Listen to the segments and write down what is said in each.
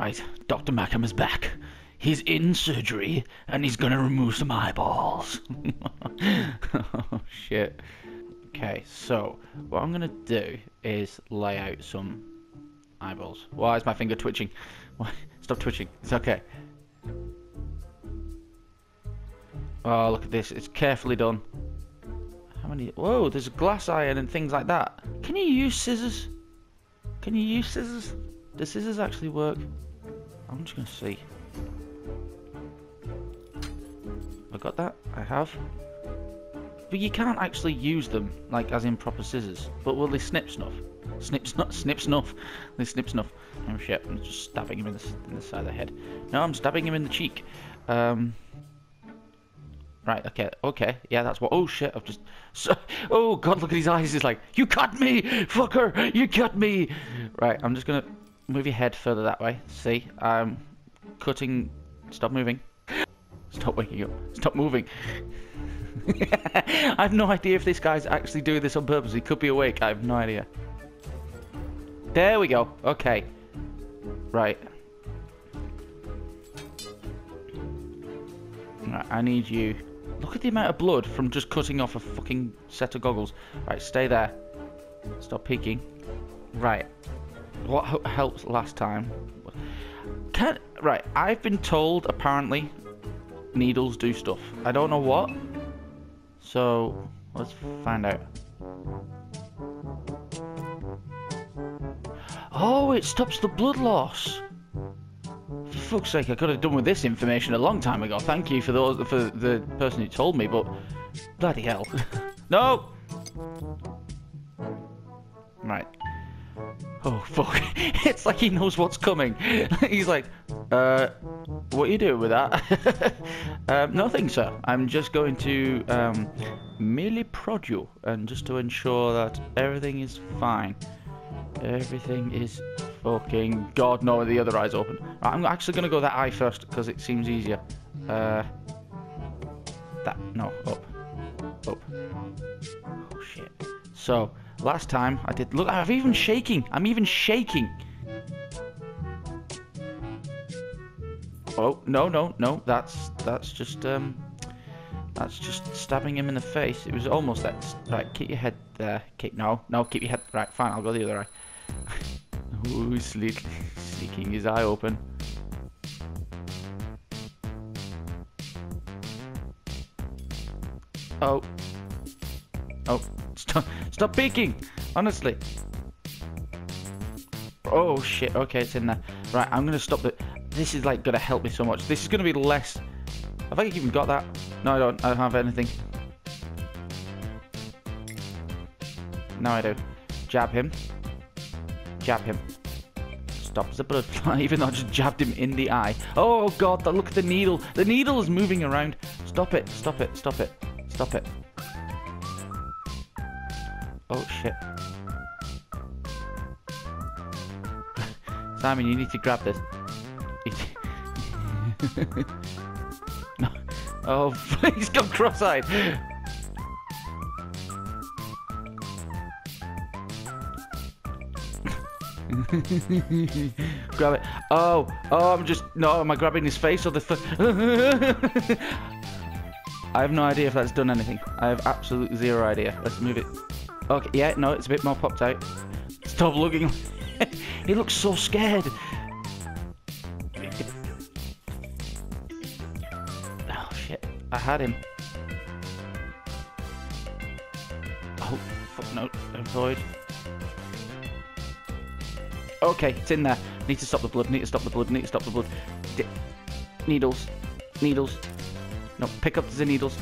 Right, Dr. Mackem is back. He's in surgery and he's gonna remove some eyeballs. oh shit. Okay, so what I'm gonna do is lay out some eyeballs. Why is my finger twitching? Why? Stop twitching. It's okay. Oh, look at this. It's carefully done. How many? Whoa, there's glass iron and things like that. Can you use scissors? Can you use scissors? Do scissors actually work? I'm just gonna see. I got that? I have. But you can't actually use them, like, as in proper scissors. But will they snip snuff? Snip snuff? Snip snuff? They snip snuff. Oh shit, I'm just stabbing him in the, in the side of the head. No, I'm stabbing him in the cheek. Um... Right, okay, okay, yeah, that's what. Oh shit, I've just. So, oh god, look at his eyes. He's like, You cut me! Fucker! You cut me! Right, I'm just gonna move your head further that way. See? I'm cutting. Stop moving. Stop waking up. Stop moving. I have no idea if this guy's actually doing this on purpose. He could be awake. I have no idea. There we go. Okay. Right. Right, I need you Look at the amount of blood from just cutting off a fucking set of goggles. Right, stay there. Stop peeking. Right. What helped last time? Can right, I've been told apparently needles do stuff. I don't know what. So let's find out. Oh, it stops the blood loss For fuck's sake, I could have done with this information a long time ago. Thank you for those for the person who told me, but bloody hell. no! Right. Oh fuck. it's like he knows what's coming. He's like, uh, what are you doing with that? um, nothing, sir. I'm just going to um, merely prod you, and just to ensure that everything is fine. Everything is fucking God, no, the other eye's open. I'm actually to go that eye first because it seems easier. Uh, that, no, up. Up. Oh, shit. So, last time I did, look, I'm even shaking. I'm even shaking. Oh, no, no, no, that's, that's just, um, that's just stabbing him in the face. It was almost that. Right, keep your head there. Keep, no, no, keep your head, right, fine, I'll go the other eye. Ooh, sleek, sneaking his eye open. Oh. Oh, stop, stop peeking! Honestly. Oh shit, okay, it's in there. Right, I'm gonna stop. This is like gonna help me so much. This is gonna be less... Have I even got that? No, I don't. I don't have anything. No, I don't. Jab him jab him. Stops the blood fly, even though I just jabbed him in the eye. Oh god, look at the needle. The needle is moving around. Stop it, stop it, stop it, stop it. Oh shit. Simon, you need to grab this. no. Oh, he's gone cross-eyed. Grab it. Oh, oh, I'm just... No, am I grabbing his face or the... I have no idea if that's done anything. I have absolutely zero idea. Let's move it. Okay, yeah, no, it's a bit more popped out. Stop looking. he looks so scared. Oh, shit. I had him. Oh, fuck no. Avoid. Okay, it's in there. Need to stop the blood, need to stop the blood, need to stop the blood. D needles. Needles. No, pick up the needles.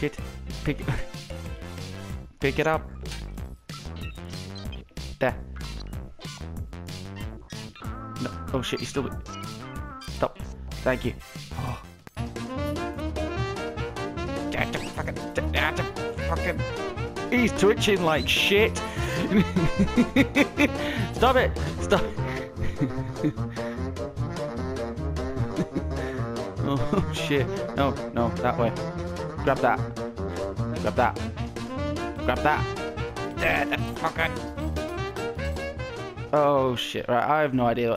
Shit. Pick Pick it up. There. No. Oh shit, he's still... Stop. Thank you. Oh. Fucking... He's twitching like shit. Stop it! Stop! oh shit. No, no, that way. Grab that. Grab that. Grab that. Fuck it. Oh shit! Right, I have no idea.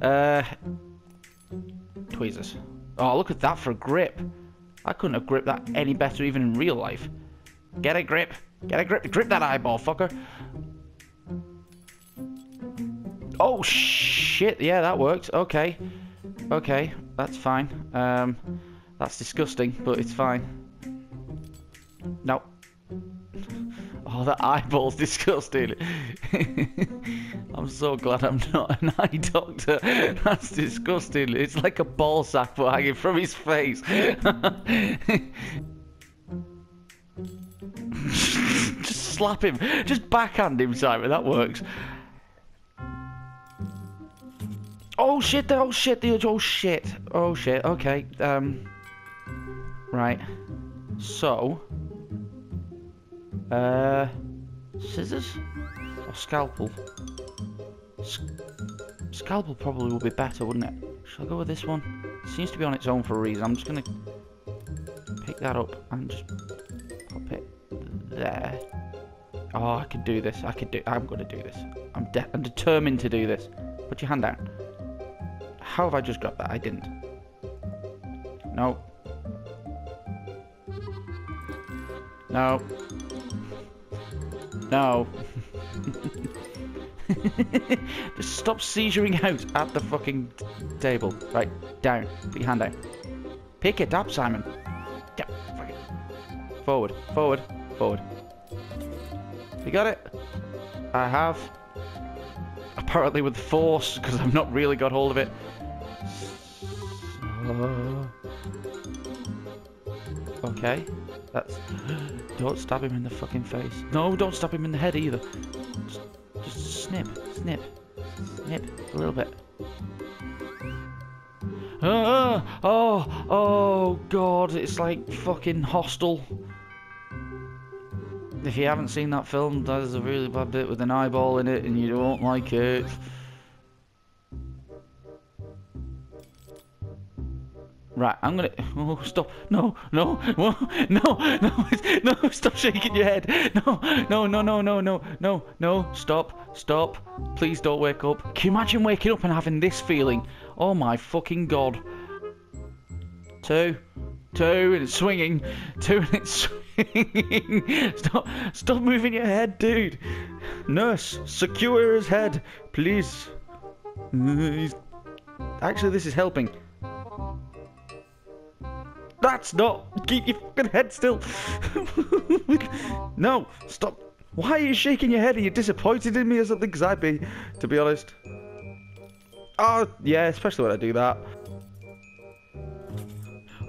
Uh, tweezers. Oh, look at that for a grip. I couldn't have gripped that any better even in real life. Get a grip. Get a grip. Grip that eyeball, fucker. Oh shit! Yeah, that worked. Okay. Okay, that's fine. Um, that's disgusting, but it's fine. No. Oh, that eyeball's disgusting. I'm so glad I'm not an eye doctor. That's disgusting. It's like a ball sack but hanging from his face. Just slap him. Just backhand him, Simon. That works. Oh shit! Oh shit! Oh shit! Oh shit! Okay. Um. Right. So. Uh. Scissors or scalpel? scalpel probably would be better, wouldn't it? Shall I go with this one? It seems to be on its own for a reason. I'm just gonna pick that up and just pop it there. Oh, I could do this. I could do. I'm gonna do this. I'm, de I'm determined to do this. Put your hand down. How have I just grabbed that? I didn't. No. No. No. just stop seizuring out at the fucking table. Right, down. Put your hand down. Pick it up, Simon. Yeah, fuck it. Forward, forward, forward. You got it? I have. Apparently with force, because I've not really got hold of it. Okay. That's... Don't stab him in the fucking face. No, don't stab him in the head either. Just, just snip, snip, snip a little bit. Uh, oh, oh, God, it's like fucking Hostel. If you haven't seen that film, there's a really bad bit with an eyeball in it and you don't like it. Right, I'm gonna. Oh, stop! No, no, no, no, no, no! Stop shaking your head! No, no, no, no, no, no, no, no! Stop! Stop! Please don't wake up. Can you imagine waking up and having this feeling? Oh my fucking god! Two, two, and it's swinging. Two, and it's swinging. Stop! Stop moving your head, dude. Nurse, secure his head, please. Actually, this is helping. That's not. Keep your fucking head still. no, stop. Why are you shaking your head? Are you disappointed in me or something? Because I'd be, to be honest. Oh, yeah, especially when I do that.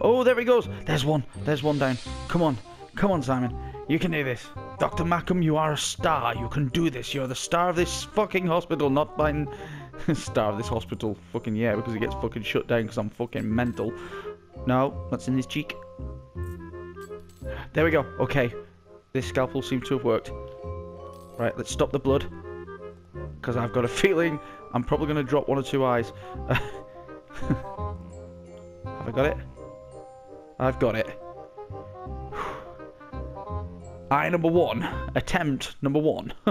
Oh, there he goes. There's one. There's one down. Come on. Come on, Simon. You can do this. Dr. Mackem, you are a star. You can do this. You're the star of this fucking hospital, not by... star of this hospital. Fucking yeah, because it gets fucking shut down because I'm fucking mental. No, that's in his cheek. There we go. Okay. This scalpel seems to have worked. Right, let's stop the blood. Because I've got a feeling I'm probably going to drop one or two eyes. have I got it? I've got it. Eye number one. Attempt number one.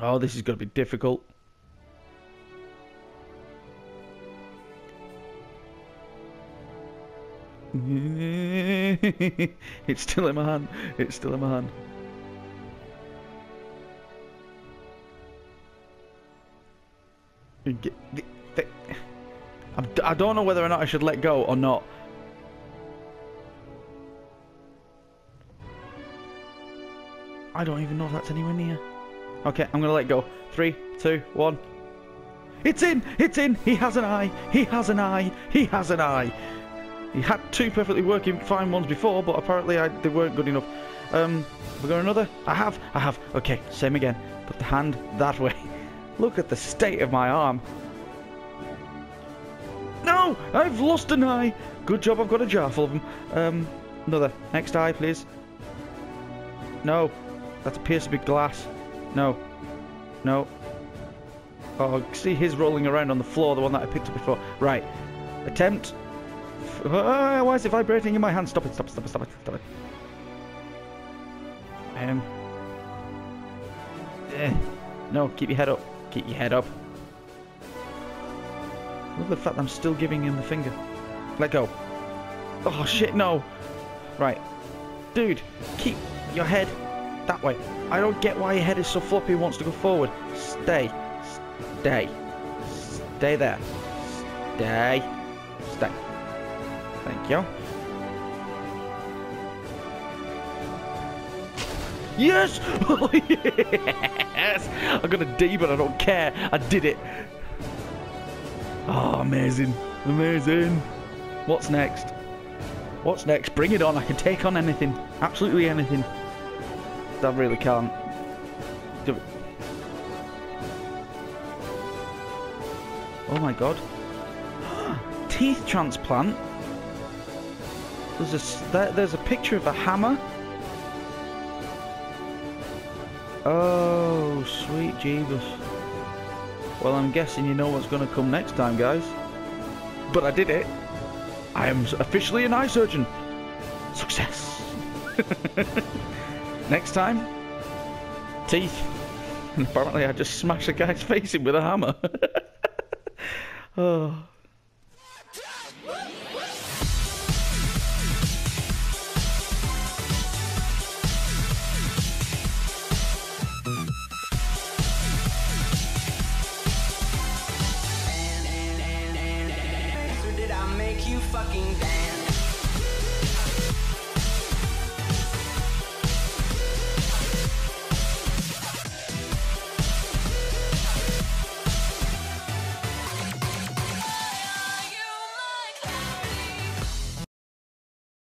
oh, this is going to be difficult. it's still in my hand. It's still in my hand. I don't know whether or not I should let go or not. I don't even know if that's anywhere near. Okay, I'm gonna let go. Three, two, one. It's in! It's in! He has an eye! He has an eye! He has an eye! He had two perfectly working fine ones before, but apparently I, they weren't good enough. Um, we got another? I have, I have. Okay, same again. Put the hand that way. Look at the state of my arm. No! I've lost an eye! Good job I've got a jar full of them. Um, another. Next eye, please. No. That appears to be glass. No. No. Oh, see his rolling around on the floor, the one that I picked up before. Right. Attempt. Uh, why is it vibrating in my hand? Stop it, stop it, stop it, stop it, stop it. Um. Eh. No, keep your head up. Keep your head up. Love the fact I'm still giving him the finger. Let go. Oh shit, no. Right. Dude, keep your head that way. I don't get why your head is so floppy and wants to go forward. Stay. Stay. Stay there. Stay. Stay. Thank you. Yes! Yes! I got a D, but I don't care. I did it. Oh, amazing. Amazing. What's next? What's next? Bring it on. I can take on anything. Absolutely anything. I really can't. Oh my god. Teeth transplant? There's a, there, there's a picture of a hammer. Oh, sweet Jeebus. Well, I'm guessing you know what's going to come next time, guys. But I did it. I am officially an eye surgeon. Success. next time, teeth. And apparently I just smashed a guy's face in with a hammer. oh. make you fucking dance.